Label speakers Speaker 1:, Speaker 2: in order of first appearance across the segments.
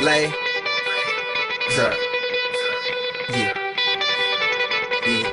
Speaker 1: Lay. What's up? Yeah. Yeah.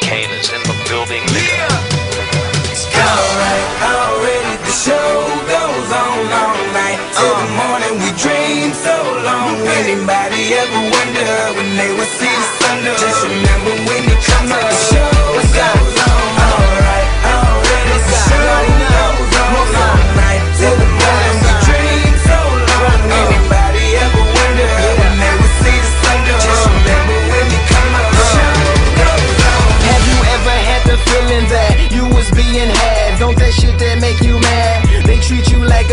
Speaker 2: Kane is in the building, nigga.
Speaker 3: Alright, already the show goes on all night Till the morning we dream so long Anybody ever wonder when they would see the sun? Just remember when you come up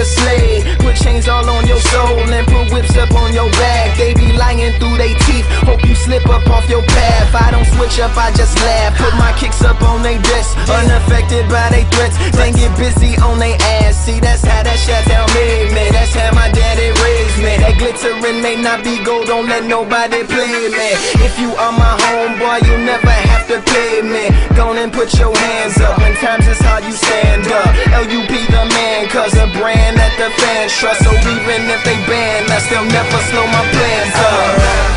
Speaker 4: slave, put chains all on your soul and put whips up on your back. They be lying through they teeth, hope you slip up off your path. I don't switch up, I just laugh. Put my kicks up on they desk, unaffected by they threats. Then get busy on they ass. See, that's how that shit tell me, man. That's how my daddy raised me. That glittering may not be gold, don't let nobody play me. If you are my cause a brand that the fans trust. So even if they ban us, they'll never slow my plans up.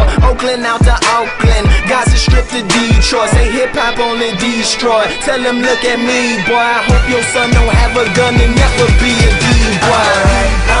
Speaker 4: Oakland out to Auckland, Gaza Strip to Detroit. Say hip hop only destroy. Tell them look at me, boy. I hope your son don't have a gun and never be a D